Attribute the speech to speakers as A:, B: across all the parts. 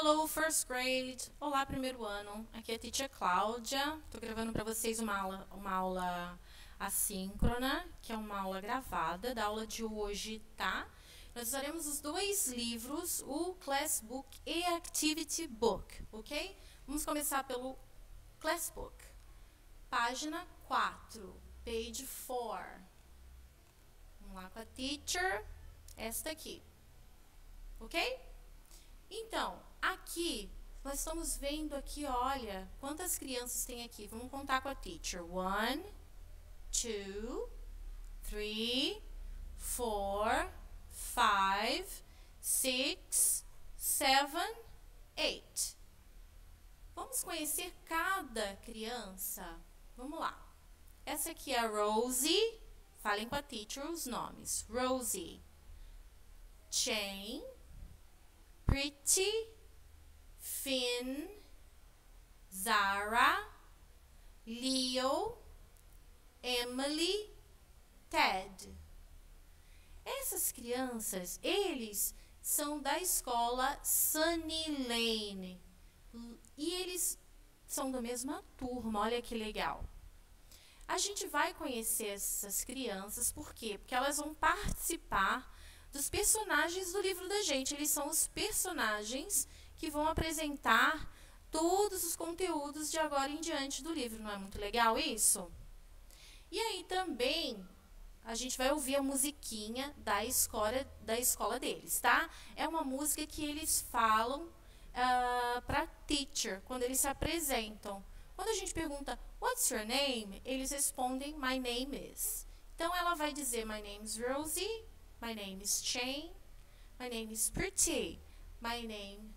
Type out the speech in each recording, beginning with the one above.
A: Hello, first grade. Olá, primeiro ano. Aqui é a teacher Cláudia. Estou gravando para vocês uma aula, uma aula assíncrona, que é uma aula gravada da aula de hoje, tá? Nós usaremos os dois livros, o Class Book e Activity Book, ok? Vamos começar pelo Class Book. Página 4, page 4. Vamos lá com a teacher. Esta aqui. Ok? Então, aqui, nós estamos vendo aqui, olha, quantas crianças tem aqui. Vamos contar com a teacher. One, two, three, four, five, six, seven, eight. Vamos conhecer cada criança. Vamos lá. Essa aqui é a Rosie. Falem com a teacher os nomes. Rosie. Chain. Pretty, Finn, Zara, Leo, Emily, Ted. Essas crianças, eles são da escola Sunny Lane. E eles são da mesma turma, olha que legal. A gente vai conhecer essas crianças, por quê? Porque elas vão participar dos personagens do livro da gente. Eles são os personagens que vão apresentar todos os conteúdos de agora em diante do livro. Não é muito legal isso? E aí também a gente vai ouvir a musiquinha da escola, da escola deles, tá? É uma música que eles falam uh, ah, para teacher, quando eles se apresentam. Quando a gente pergunta, what's your name? Eles respondem, my name is. Então, ela vai dizer, my name is Rosie, My name is Jane. My name is Pretty. My name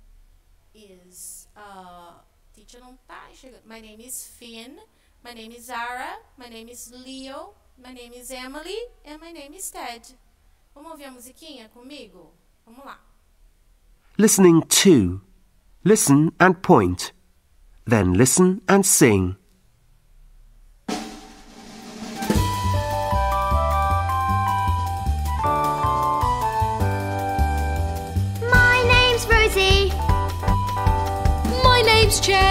A: is. Uh, teacher não tá. My name is Finn. My name is Zara. My name is Leo. My name is Emily. And my name is Ted. Vamos ouvir a musiquinha comigo? Vamos lá.
B: Listening to. Listen and point. Then listen and sing.
C: My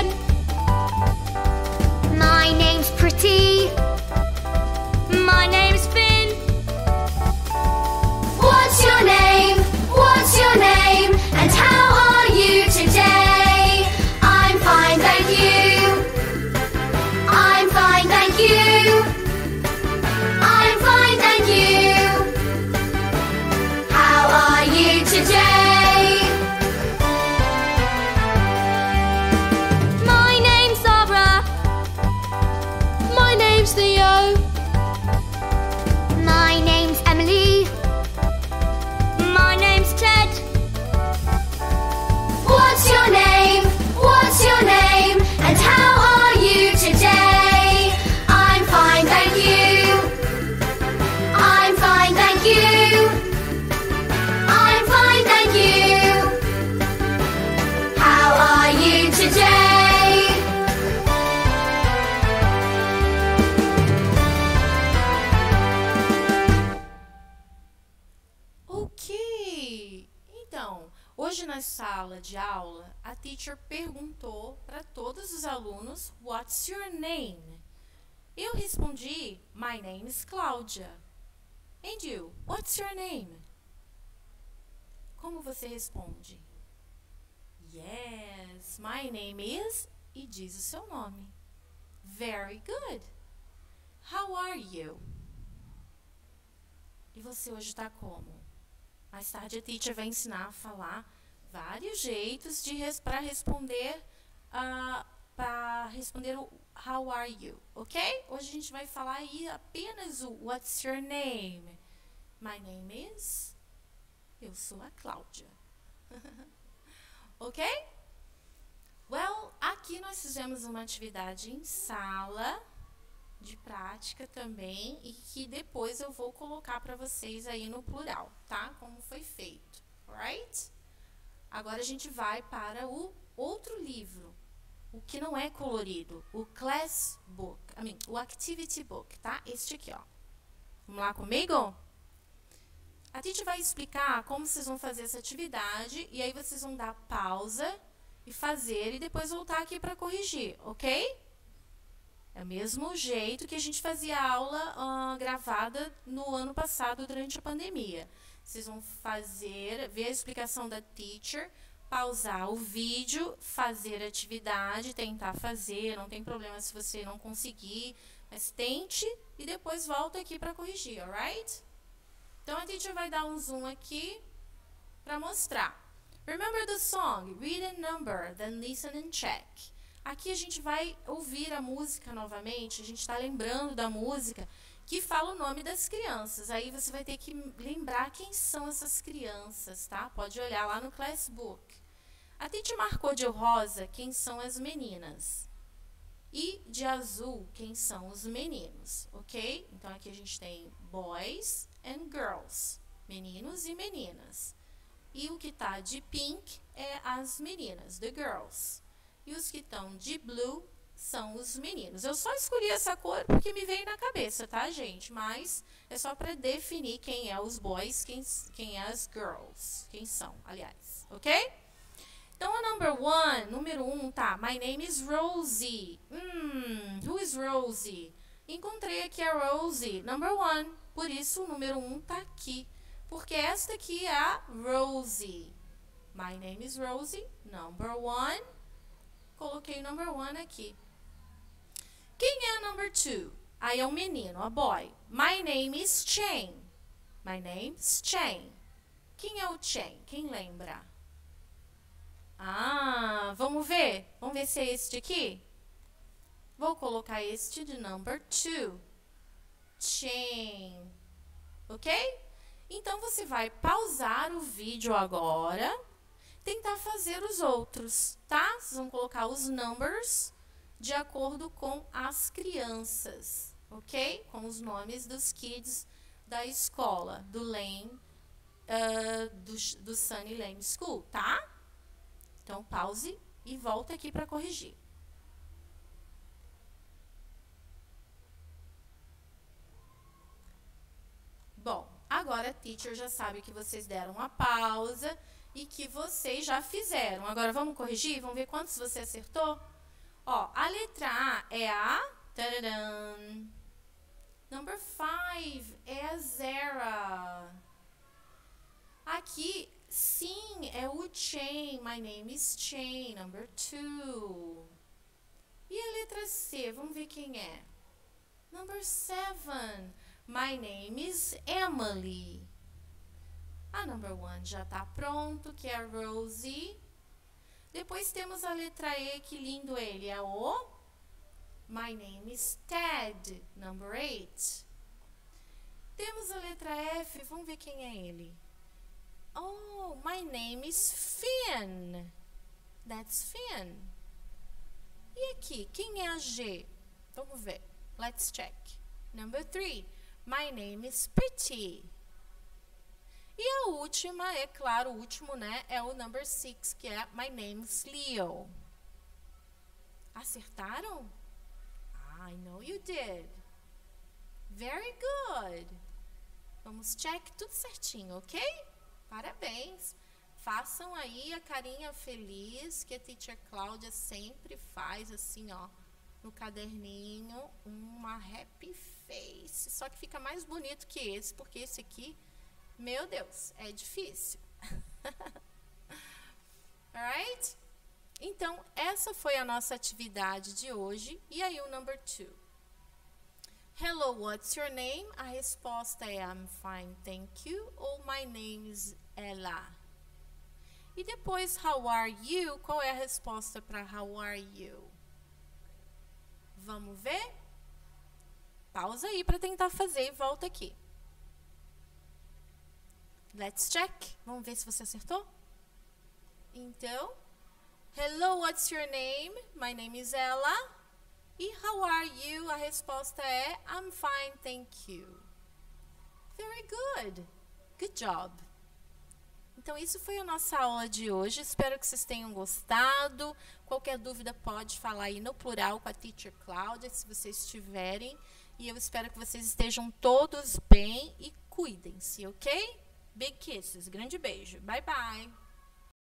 A: sala de aula, a teacher perguntou para todos os alunos, What's your name? Eu respondi, My name is Cláudia. And you, what's your name? Como você responde? Yes, my name is e diz o seu nome. Very good. How are you? E você hoje está como? Mais tarde a teacher vai ensinar a falar vários jeitos de res, para responder uh, para responder o how are you, ok? Hoje a gente vai falar aí apenas o what's your name. My name is. Eu sou a Cláudia. ok? Well, aqui nós fizemos uma atividade em sala de prática também e que depois eu vou colocar para vocês aí no plural, tá? Como foi feito, alright? Agora a gente vai para o outro livro, o que não é colorido, o Class Book, I mean, o Activity Book, tá? Este aqui, ó. Vamos lá comigo? A gente vai explicar como vocês vão fazer essa atividade e aí vocês vão dar pausa e fazer e depois voltar aqui para corrigir, ok? É o mesmo jeito que a gente fazia a aula uh, gravada no ano passado durante a pandemia. Vocês vão fazer, ver a explicação da teacher, pausar o vídeo, fazer a atividade, tentar fazer, não tem problema se você não conseguir, mas tente e depois volta aqui para corrigir, alright? Então a teacher vai dar um zoom aqui para mostrar. Remember the song, read a number, then listen and check. Aqui a gente vai ouvir a música novamente, a gente está lembrando da música que fala o nome das crianças. Aí você vai ter que lembrar quem são essas crianças, tá? Pode olhar lá no Classbook. A Titi marcou de rosa quem são as meninas. E de azul, quem são os meninos, ok? Então, aqui a gente tem boys and girls, meninos e meninas. E o que está de pink é as meninas, the girls. E os que estão de blue são os meninos. Eu só escolhi essa cor porque me veio na cabeça, tá, gente? Mas é só para definir quem é os boys, quem, quem é as girls. Quem são, aliás, ok? Então, a number one, número um, tá. My name is Rosie. Hmm, who is Rosie? Encontrei aqui a Rosie, number one. Por isso, o número um tá aqui. Porque esta aqui é a Rosie. My name is Rosie, number one. Coloquei number one aqui. Quem é number two? Aí é um menino, a boy. My name is Chen. My name is Chen. Quem é o Chen? Quem lembra? Ah, vamos ver? Vamos ver se é este aqui? Vou colocar este de number two. Chain. Ok? Então, você vai pausar o vídeo agora. Tentar fazer os outros, tá? Vocês vão colocar os numbers de acordo com as crianças, ok? Com os nomes dos kids da escola, do Lane, uh, do, do Sunny Lane School, tá? Então, pause e volta aqui para corrigir. Bom, agora teacher já sabe que vocês deram uma pausa e que vocês já fizeram. Agora, vamos corrigir? Vamos ver quantos você acertou? Ó, a letra A é a... Number 5 é a Zara. Aqui Sim, é o Chain. My name is Chain, number two. E a letra C? Vamos ver quem é. Number seven. My name is Emily. A number one já está pronto, que é a Rosie. Depois temos a letra E, que lindo ele, é o My name is Ted, number eight. Temos a letra F, vamos ver quem é ele. Oh, my name is Finn. That's Finn. E aqui, quem é a G? Vamos ver. Let's check. Number three. My name is Pretty. Última, é claro, o último, né, é o number six, que é My name is Leo. Acertaram? I know you did. Very good. Vamos check tudo certinho, ok? Parabéns! Façam aí a carinha feliz que a Teacher Cláudia sempre faz, assim, ó, no caderninho, uma happy face. Só que fica mais bonito que esse, porque esse aqui, meu Deus, é difícil. Alright? Então, essa foi a nossa atividade de hoje. E aí, o number two. Hello, what's your name? A resposta é I'm fine, thank you. Ou my name is Ella. E depois, how are you? Qual é a resposta para how are you? Vamos ver? Pausa aí para tentar fazer e volta aqui. Let's check. Vamos ver se você acertou? Então, hello, what's your name? My name is Ella. E how are you? A resposta é I'm fine, thank you. Very good. Good job. Então, isso foi a nossa aula de hoje. Espero que vocês tenham gostado. Qualquer dúvida pode falar aí no plural com a Teacher Cláudia, se vocês tiverem. E eu espero que vocês estejam todos bem e cuidem-se, ok? Big kisses. Grande beijo. Bye, bye.